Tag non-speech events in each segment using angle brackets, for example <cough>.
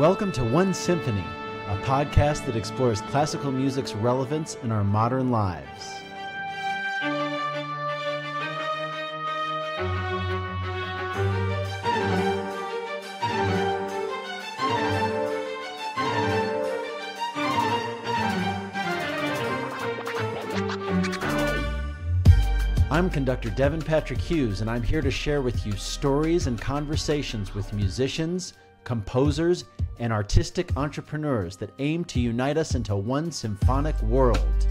Welcome to One Symphony, a podcast that explores classical music's relevance in our modern lives. I'm conductor Devin Patrick Hughes, and I'm here to share with you stories and conversations with musicians, composers, and artistic entrepreneurs that aim to unite us into one symphonic world.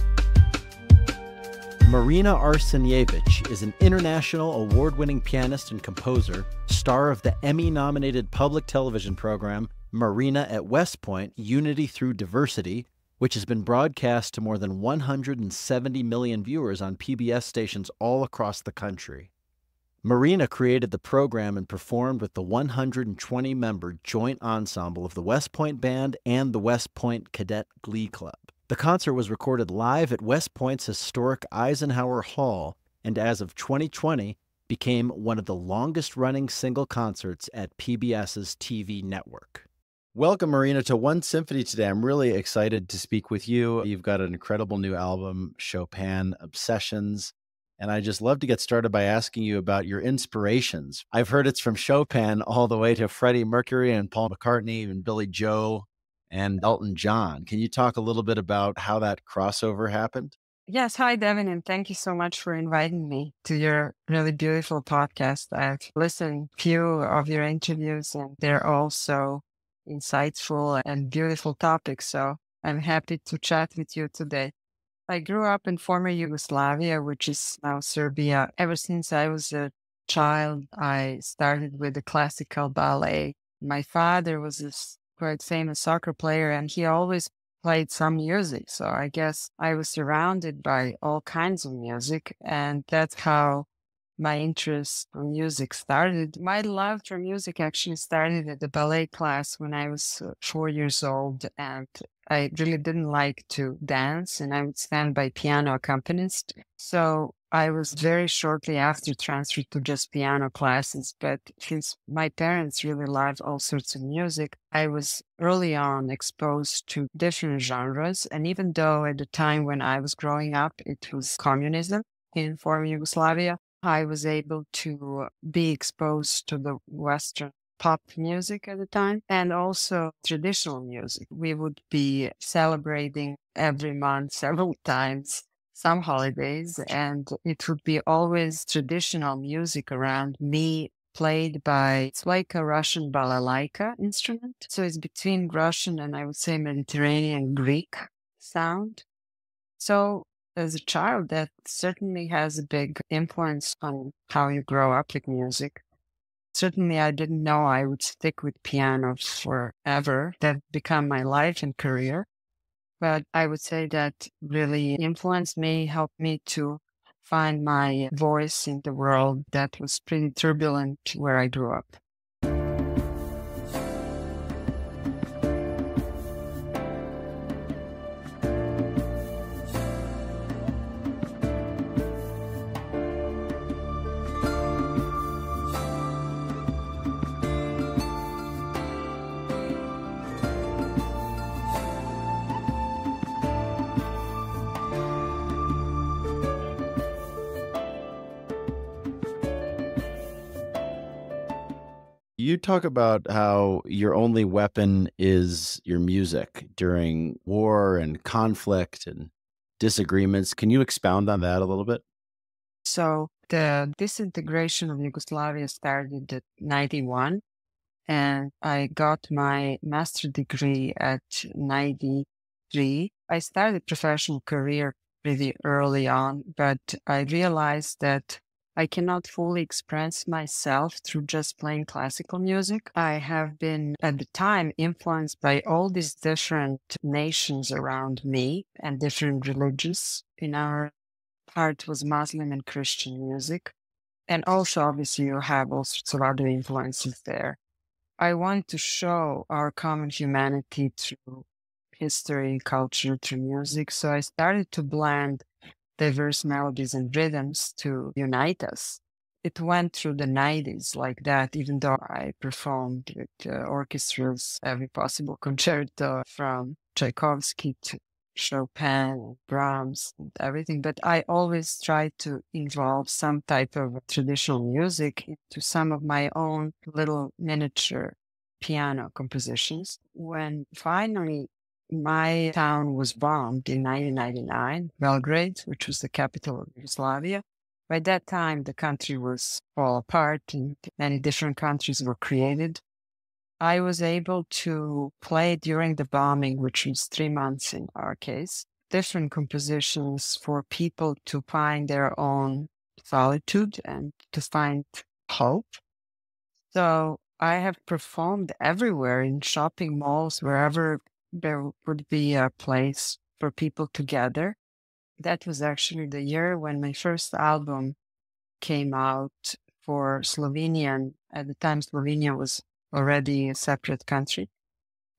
Marina Arsenijevic is an international award winning pianist and composer, star of the Emmy nominated public television program Marina at West Point Unity Through Diversity, which has been broadcast to more than 170 million viewers on PBS stations all across the country. Marina created the program and performed with the 120 member joint ensemble of the West Point Band and the West Point Cadet Glee Club. The concert was recorded live at West Point's historic Eisenhower Hall and, as of 2020, became one of the longest running single concerts at PBS's TV network. Welcome, Marina, to One Symphony today. I'm really excited to speak with you. You've got an incredible new album, Chopin Obsessions. And I just love to get started by asking you about your inspirations. I've heard it's from Chopin all the way to Freddie Mercury and Paul McCartney and Billy Joel and Elton John. Can you talk a little bit about how that crossover happened? Yes. Hi, Devin, and thank you so much for inviting me to your really beautiful podcast. I've listened to a few of your interviews and they're all so insightful and beautiful topics. So I'm happy to chat with you today. I grew up in former Yugoslavia, which is now Serbia. Ever since I was a child, I started with the classical ballet. My father was a quite famous soccer player and he always played some music. So I guess I was surrounded by all kinds of music. And that's how my interest for music started. My love for music actually started at the ballet class when I was uh, four years old, and I really didn't like to dance, and I would stand by piano accompanist. So I was very shortly after transferred to just piano classes, but since my parents really loved all sorts of music, I was early on exposed to different genres. And even though at the time when I was growing up, it was communism in former Yugoslavia, I was able to be exposed to the Western pop music at the time and also traditional music. We would be celebrating every month <laughs> several times some holidays and it would be always traditional music around me played by it's like a Russian balalaika instrument. So it's between Russian and I would say Mediterranean Greek sound. So as a child, that certainly has a big influence on how you grow up with music. Certainly, I didn't know I would stick with piano forever. That become my life and career. But I would say that really influenced me, helped me to find my voice in the world that was pretty turbulent where I grew up. You talk about how your only weapon is your music during war and conflict and disagreements. Can you expound on that a little bit? So, the disintegration of Yugoslavia started at 91, and I got my master degree at 93. I started professional career pretty early on, but I realized that I cannot fully express myself through just playing classical music. I have been at the time influenced by all these different nations around me and different religions. In our part was Muslim and Christian music. And also, obviously, you have all sorts of other influences there. I want to show our common humanity through history, culture, through music. So I started to blend diverse melodies and rhythms to unite us. it went through the 90s like that, even though I performed with uh, orchestras, every possible <laughs> concerto from Tchaikovsky to Chopin, Brahms, and everything. But I always try to involve some type of traditional music into some of my own little miniature piano compositions. When finally my town was bombed in 1999, Belgrade, which was the capital of Yugoslavia, by that time, the country was fall apart and many different countries were created. I was able to play during the bombing, which was three months in our case, different compositions for people to find their own solitude and to find hope. So I have performed everywhere in shopping malls, wherever there would be a place for people to gather that was actually the year when my first album came out for Slovenian. At the time, Slovenia was already a separate country.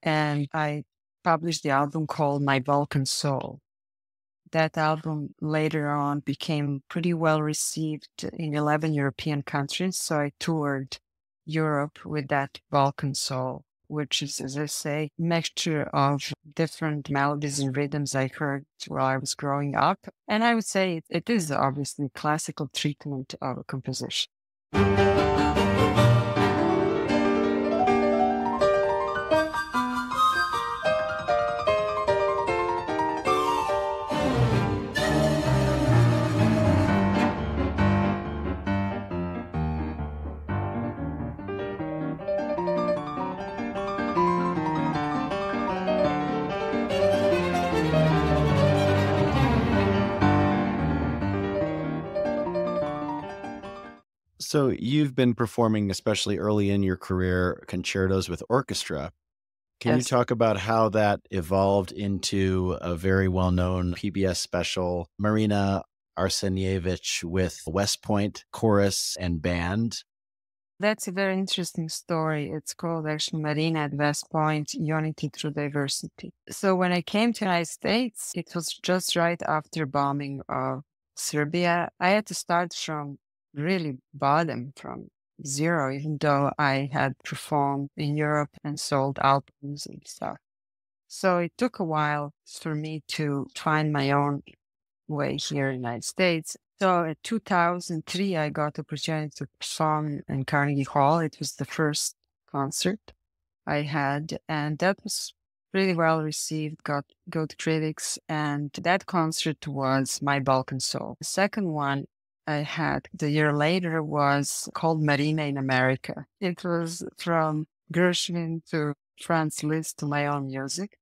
And I published the album called My Balkan Soul. That album later on became pretty well received in 11 European countries. So I toured Europe with that Balkan Soul which is, as I say, mixture of different melodies and rhythms I heard while I was growing up. And I would say it, is obviously classical treatment of a composition. So you've been performing, especially early in your career, concertos with orchestra. Can yes. you talk about how that evolved into a very well known PBS special, Marina Arsenijevic with West Point chorus and band? That's a very interesting story. It's called actually Marina at West Point, Unity Through Diversity. So when I came to the United States, it was just right after bombing of Serbia. I had to start from really bottom from zero, even though I had performed in Europe and sold albums and stuff. So it took a while for me to find my own way here in the United States. So in 2003, I got the opportunity to perform in Carnegie Hall. It was the first concert I had, and that was really well received, got good critics. And that concert was My Balkan Soul. The second one I had the year later was called Marina in America. It was from Gershwin to Franz Liszt to my own music.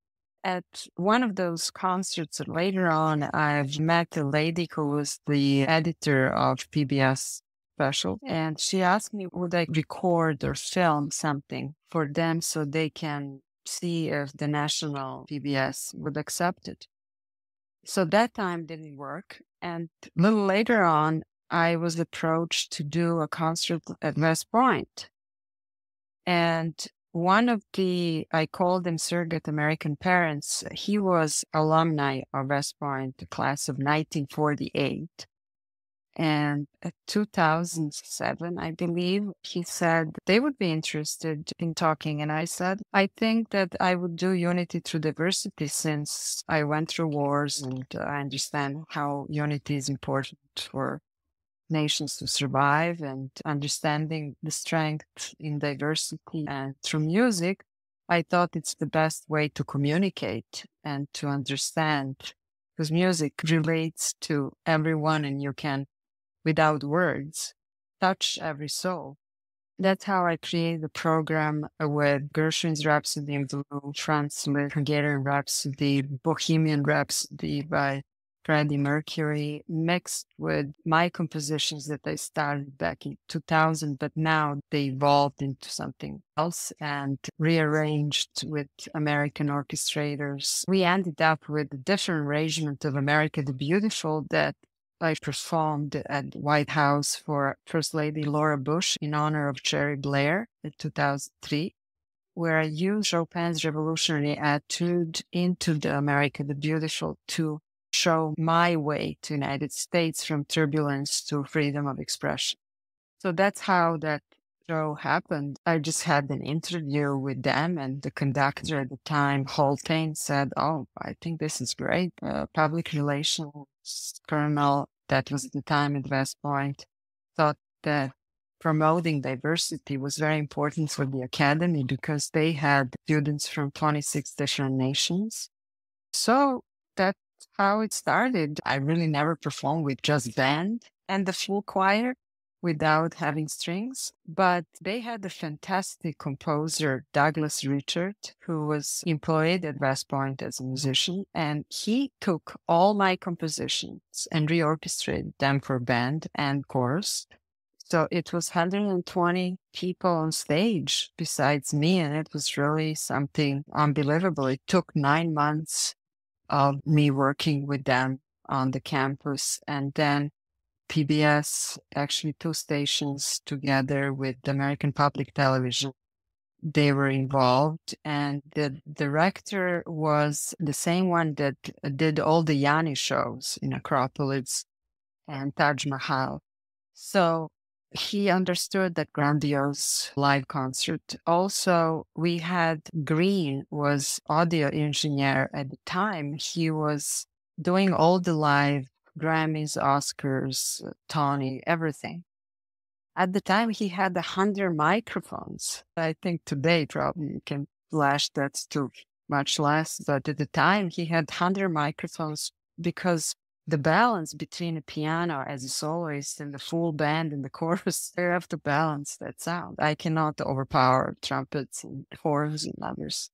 At one of those concerts later on, I've met a lady who was the editor of PBS special, and she asked me would I record or film something for them so they can see if the national PBS would accept it. So that time didn't work. And a little later on, I was approached to do a concert at West Point. And one of the, I called them surrogate American parents, he was alumni of West Point, the class of 1948. And uh, at 2007, I believe, he said they would be interested in talking. And I said, I think that I would do unity through diversity since I went through wars and I understand how unity is important for nations to survive and understanding the strength in diversity. And through music, I thought it's the best way to communicate and to understand because music relates to everyone and you can, without words, touch every soul. That's how I created the program with Gershwin's Rhapsody in Blue, Franz Liszt, Hungarian Rhapsody, Bohemian Rhapsody by Freddie Mercury mixed with my compositions that I started back in 2000, but now they evolved into something else and rearranged with American orchestrators. We ended up with a different arrangement of America the Beautiful that I performed at White House for First Lady Laura Bush in honor of Cherie Blair in 2003 where I used Chopin's revolutionary attitude into the America the Beautiful to show my way to United States from turbulence to freedom of expression. So that's how that show happened. I just had an interview with them, and the conductor at the time, Holtain, said, Oh, I think this is great. Uh, public relations colonel, that was at the time at West Point, thought that promoting diversity was very important for the academy because they had students from 26 different nations. So that's how it started. I really never performed with just band and the full choir without having strings, but they had a fantastic composer, Douglas Richard, who was employed at West Point as a musician, and he took all my compositions and reorchestrated them for band and chorus. So it was 120 people on stage besides me, and it was really something unbelievable. It took nine months of me working with them on the campus. And then PBS, actually two stations together with the American Public Television, they were involved. And the director was the same one that did all the Yanni shows in Acropolis and Taj Mahal. So he understood that grandiose live concert. Also, we had Greene was audio engineer at the time. He was doing all the live Grammys, Oscars, Tony, everything. At the time, he had a hundred microphones. I think today probably you can flash that to much less, but at the time he had hundred microphones because the balance between a piano as a soloist and the full band and the <laughs> chorus, they have to balance that sound. I cannot overpower trumpets and horns and others.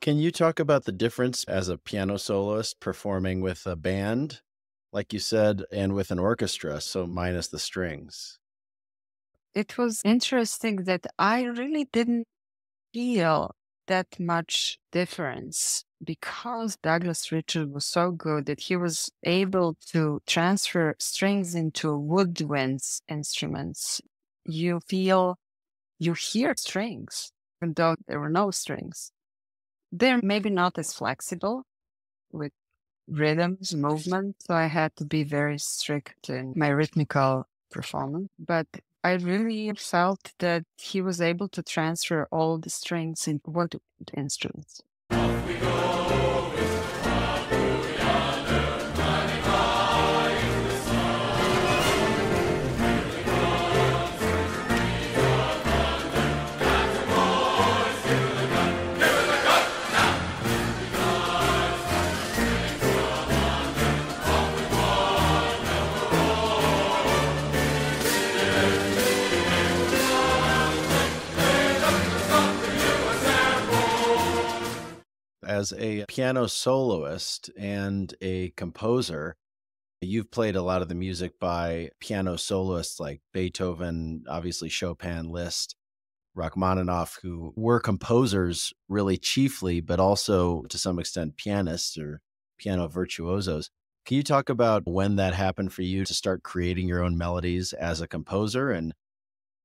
Can you talk about the difference as a piano soloist performing with a band, like you said, and with an orchestra, so minus the strings? It was interesting that I really didn't feel that much difference because Douglas Richard was so good that he was able to transfer strings into woodwinds instruments. You feel, you hear strings, even though there were no strings. They're maybe not as flexible with rhythms, movement. So I had to be very strict in my rhythmical performance. But I really felt that he was able to transfer all the strings into wood instruments. As a piano soloist and a composer, you've played a lot of the music by piano soloists like Beethoven, obviously Chopin, Liszt, Rachmaninoff, who were composers really chiefly, but also to some extent pianists or piano virtuosos. Can you talk about when that happened for you to start creating your own melodies as a composer? And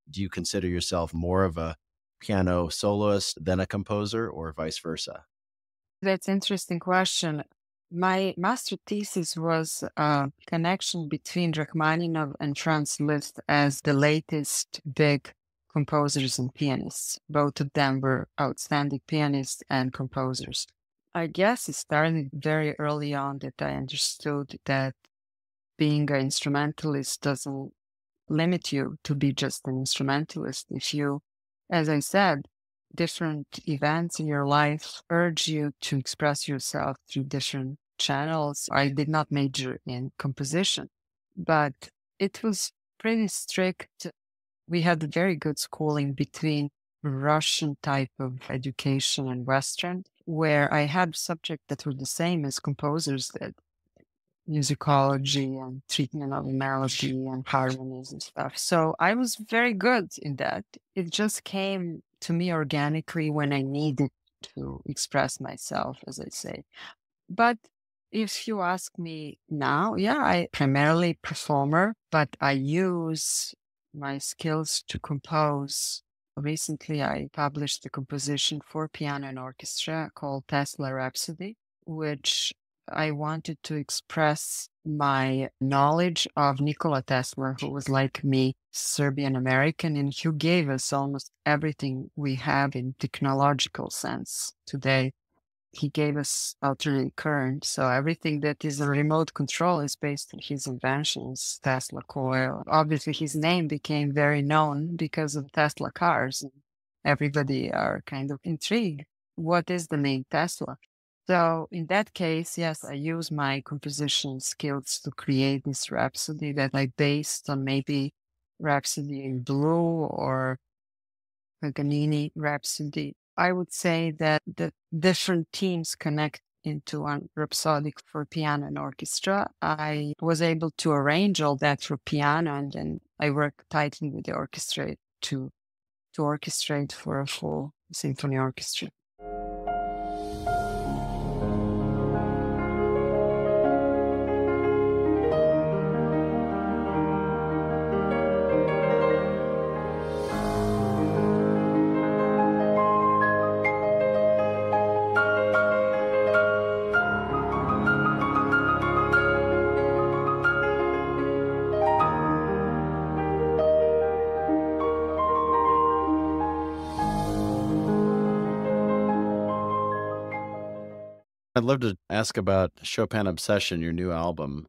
do you consider yourself more of a piano soloist than a composer or vice versa? That's interesting question. My master thesis was a connection between Rachmaninoff and Franz Liszt as the latest big composers and pianists. Both of them were outstanding pianists and composers. I guess it started very early on that I understood that being an instrumentalist doesn't limit you to be just an instrumentalist. If you, as I said, different events in your life urge you to express yourself through different channels. I did not major in composition, but it was pretty strict. We had a very good schooling between Russian type of education and Western, where I had subjects that were the same as composers did musicology and treatment of melody and harmonies and stuff. So I was very good in that. It just came to me organically when I needed to express myself, as I say. But if you ask me now, yeah, I primarily performer, but I use my skills to compose. Recently, I published a composition for piano and orchestra called Tesla Rhapsody, which I wanted to express my knowledge of Nikola Tesla, who was like me, Serbian American, and who gave us almost everything we have in technological sense today. He gave us alternating current. So everything that is a remote control is based on his inventions, Tesla coil. Obviously, his name became very known because of Tesla cars. Everybody are kind of intrigued. What is the name Tesla? So in that case, yes, I use my composition skills to create this rhapsody that I based on maybe Rhapsody in Blue or Paganini Rhapsody. I would say that the different teams connect into one rhapsodic for piano and orchestra. I was able to arrange all that for piano and then I work tightly with the orchestra to to orchestrate for a full symphony orchestra. I'd love to ask about Chopin Obsession, your new album.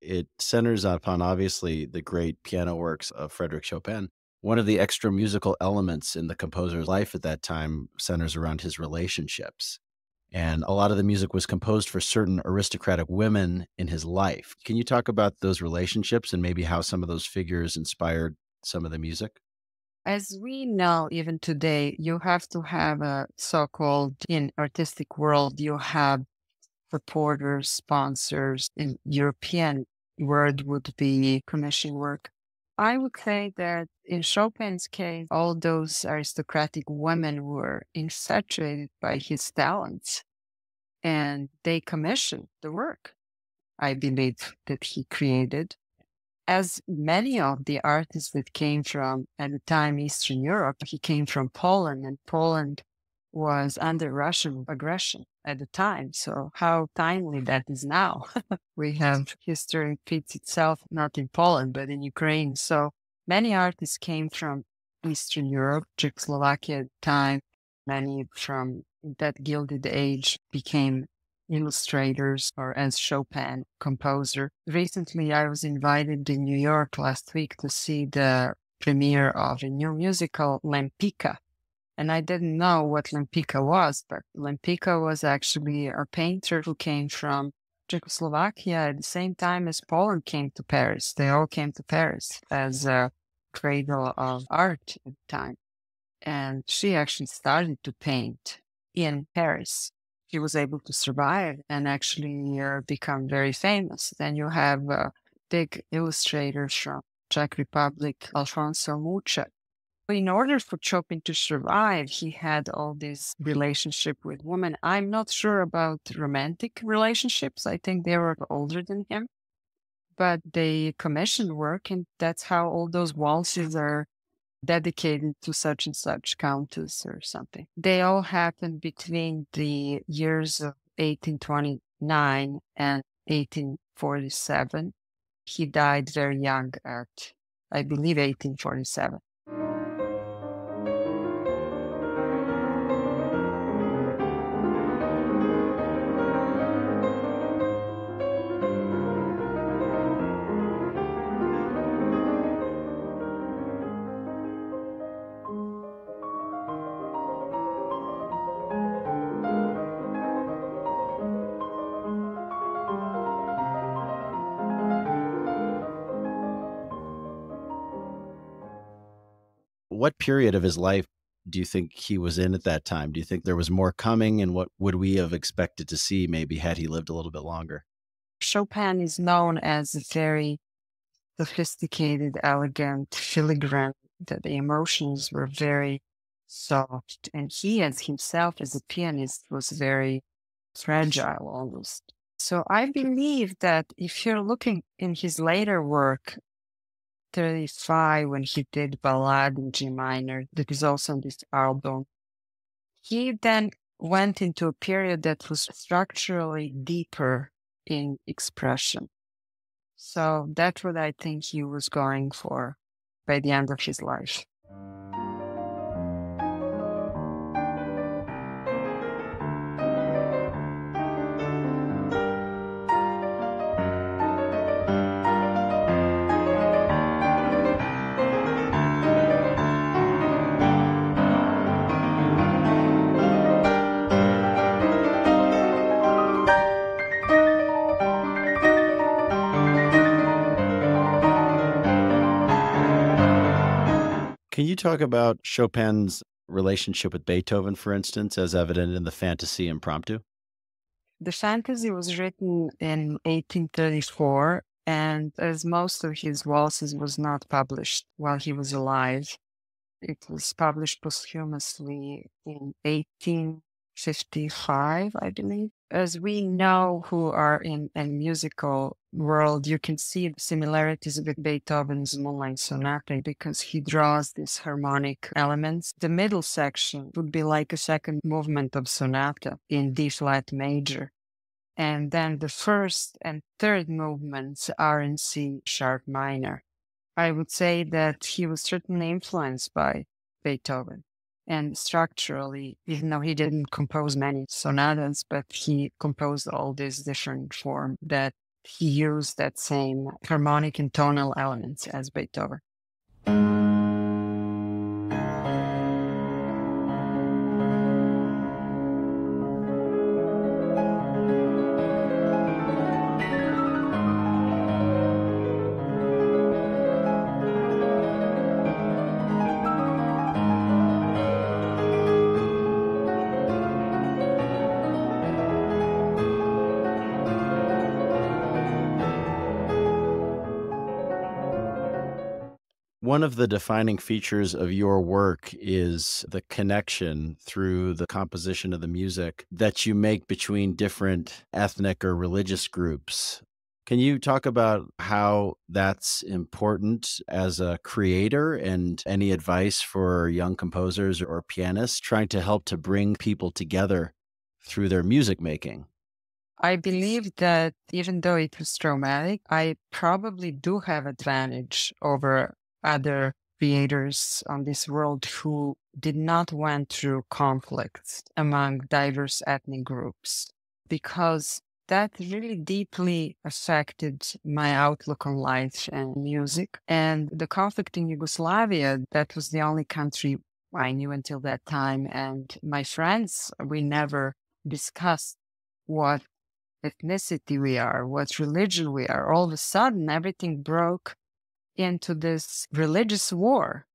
It centers upon obviously the great piano works of Frederick Chopin. One of the extra musical elements in the composer's life at that time centers around his relationships. And a lot of the music was composed for certain aristocratic women in his life. Can you talk about those relationships and maybe how some of those figures inspired some of the music? As we know, even today, you have to have a so called in artistic world, you have supporters, sponsors in European word would be commission work. I would say that in Chopin's case, all those aristocratic women were infatuated by his talents and they commissioned the work, I believe, that he created. As many of the artists that came from, at the time, Eastern Europe, he came from Poland, and Poland was under Russian aggression at the time. So how timely that is now. <laughs> we have history repeats itself, not in Poland, but in Ukraine. So many artists came from Eastern Europe, Czechoslovakia at the time. Many from that gilded age became illustrators or as Chopin composer. Recently, I was invited in New York last week to see the premiere of a new musical, Lempicka, and I didn't know what Lempicka was, but Lempicka was actually a painter who came from Czechoslovakia at the same time as Poland came to Paris. They all came to Paris as a cradle of art at the time. And she actually started to paint in Paris. She was able to survive and actually uh, become very famous. Then you have uh, big illustrators from Czech Republic, Alfonso Mucha, in order for Chopin to survive, he had all this relationship with women. I'm not sure about romantic relationships. I think they were older than him, but they commissioned work, and that's how all those waltzes are dedicated to such and such countess or something. They all happened between the years of 1829 and 1847. He died very young at, I believe, 1847. What period of his life do you think he was in at that time? Do you think there was more coming, and what would we have expected to see maybe had he lived a little bit longer? Chopin is known as a very sophisticated, elegant, filigrane, that the emotions were very soft. And he, as himself, as a pianist, was very fragile almost. So I believe that if you're looking in his later work, 35 when he did Ballad in G minor, that is also on this album. He then went into a period that was structurally deeper in expression. So that's what I think he was going for by the end of his life. Talk about Chopin's relationship with Beethoven, for instance, as evident in the Fantasy Impromptu? The Fantasy was written in 1834, and as most of his waltzes was not published while he was alive, it was published posthumously in 1855, I believe as we know who are in a musical world, you can see similarities with Beethoven's Moonlight Sonata because he draws these harmonic elements. The middle section would be like a second movement of sonata in D flat major. And then the first and third movements are in C sharp minor. I would say that he was certainly influenced by Beethoven. And structurally, even though he didn't compose many sonatas, but he composed all these different forms that he used that same harmonic and tonal elements as Beethoven. One of the defining features of your work is the connection through the composition of the music that you make between different ethnic or religious groups. Can you talk about how that's important as a creator and any advice for young composers or pianists trying to help to bring people together through their music making? I believe that even though it was traumatic, I probably do have advantage over other creators on this world who did not went through conflicts among diverse ethnic groups because that really deeply affected my outlook on life and music. And the conflict in Yugoslavia, that was the only country I knew until that time. And my friends, we never discussed what ethnicity we are, what religion we are. All of a sudden, everything broke into this religious war,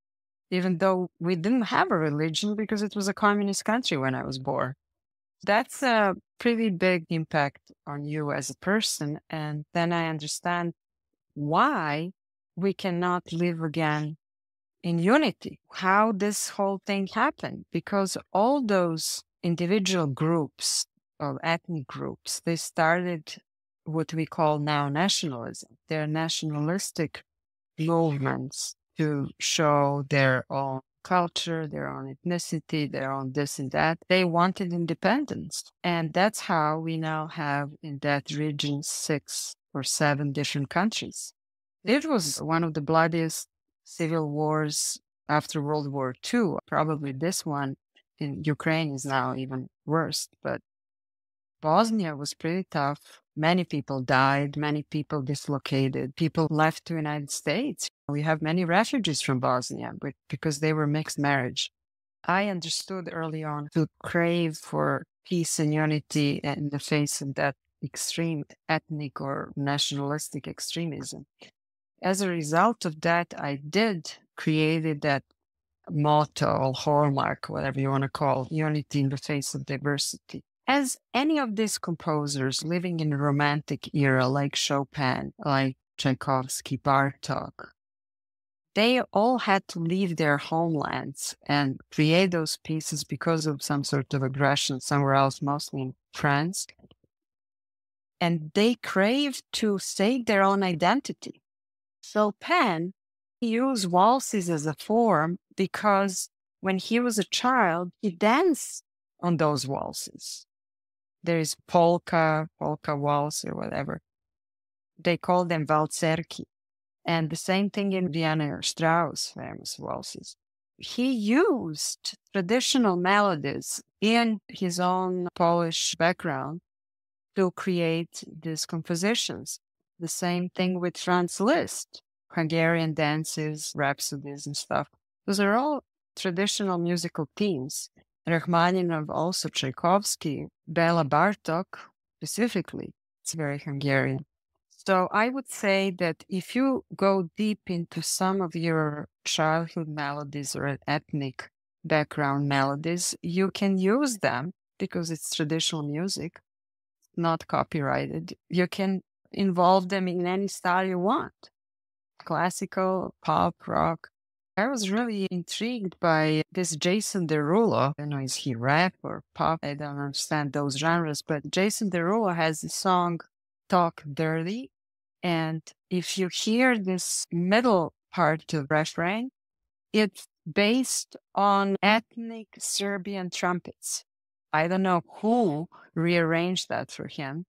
even though we didn't have a religion because it was a communist country when I was born. That's a pretty big impact on you as a person. And then I understand why we cannot live again in unity, how this whole thing happened, because all those individual groups or ethnic groups, they started what we call now nationalism. They're nationalistic movements to show their own culture, their own ethnicity, their own this and that. They wanted independence. And that's how we now have in that region six or seven different countries. It was one of the bloodiest civil wars after World War II. Probably this one in Ukraine is now even worse, but Bosnia was pretty tough. Many people died, many people dislocated, people left the United States. We have many refugees from Bosnia because they were mixed marriage. I understood early on to crave for peace and unity in the face of that extreme ethnic or nationalistic extremism. As a result of that, I did created that motto or hallmark, whatever you want to call unity in the face of diversity. As any of these composers living in the romantic era, like Chopin, like Tchaikovsky, Bartok, they all had to leave their homelands and create those pieces because of some sort of aggression somewhere else, mostly in France. And they craved to save their own identity. Chopin used waltzes as a form because when he was a child, he danced on those waltzes there is polka, polka waltz or whatever. They call them waltzerki. And the same thing in Vienna Strauss, famous waltzes. He used traditional melodies in his own Polish background to create these compositions. The same thing with Franz Liszt, Hungarian dances, rhapsodies, and stuff. Those are all traditional musical themes. Rachmaninoff, also Tchaikovsky, Bela Bartok, specifically, it's very Hungarian. So I would say that if you go deep into some of your childhood melodies or ethnic background melodies, you can use them because it's traditional music, not copyrighted. You can involve them in any style you want classical, pop, rock. I was really intrigued by this Jason Derulo. I don't know, is he rap or pop? I don't understand those genres, but Jason Derulo has the song Talk Dirty. And if you hear this middle part of refrain, it's based on ethnic Serbian trumpets. I don't know who rearranged that for him,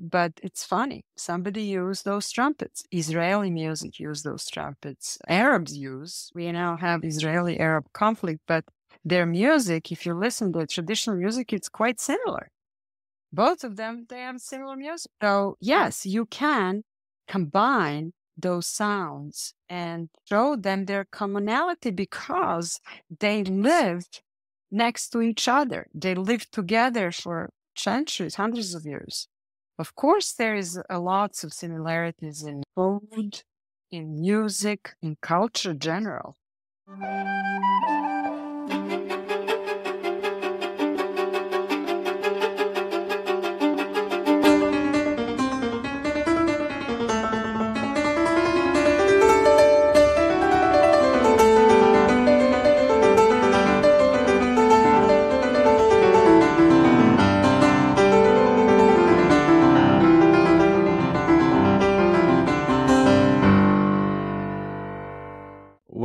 but it's funny. Somebody used those trumpets. Israeli music used those trumpets. Arabs use. We now have Israeli Arab conflict, but their music, if you listen to traditional music, it's quite similar. Both of them, they have similar music. So, yes, you can combine those sounds and show them their commonality because they lived next to each other. They lived together for centuries, hundreds of years. Of course, there is a lots of similarities in food, in music, in culture general.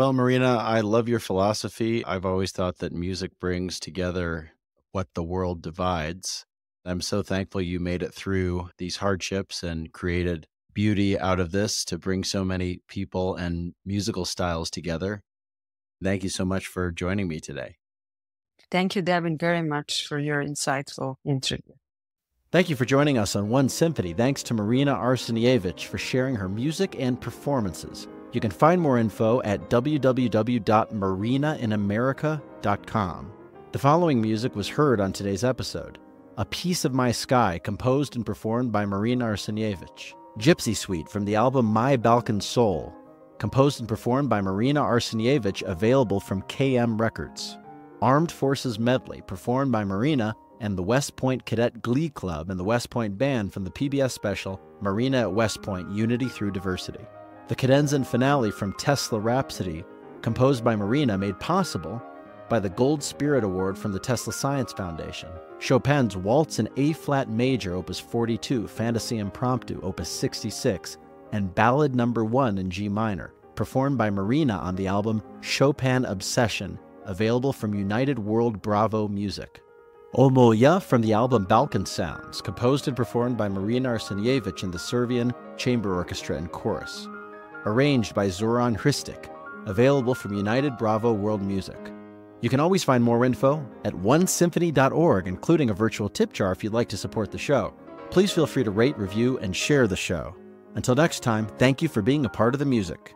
Well, Marina, I love your philosophy. I've always thought that music brings together what the world divides. I'm so thankful you made it through these hardships and created beauty out of this to bring so many people and musical styles together. Thank you so much for joining me today. Thank you, Devin, very much for your insightful interview. Thank you for joining us on One Symphony. Thanks to Marina Arsenijevic for sharing her music and performances. You can find more info at www.marinainamerica.com. The following music was heard on today's episode A Piece of My Sky, composed and performed by Marina Arsenijevic. Gypsy Suite from the album My Balkan Soul, composed and performed by Marina Arsenijevic, available from KM Records. Armed Forces Medley, performed by Marina and the West Point Cadet Glee Club and the West Point Band from the PBS special Marina at West Point Unity Through Diversity. The cadenza and finale from Tesla Rhapsody, composed by Marina, made possible by the Gold Spirit Award from the Tesla Science Foundation. Chopin's Waltz in A flat major, Opus 42, Fantasy Impromptu, Opus 66, and Ballad Number 1 in G minor, performed by Marina on the album Chopin Obsession, available from United World Bravo Music. O Moja from the album Balkan Sounds, composed and performed by Marina Arsenijevic and the Serbian Chamber Orchestra and Chorus arranged by Zoran Hristic, available from United Bravo World Music. You can always find more info at onesymphony.org, including a virtual tip jar if you'd like to support the show. Please feel free to rate, review, and share the show. Until next time, thank you for being a part of the music.